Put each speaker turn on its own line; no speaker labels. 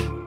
you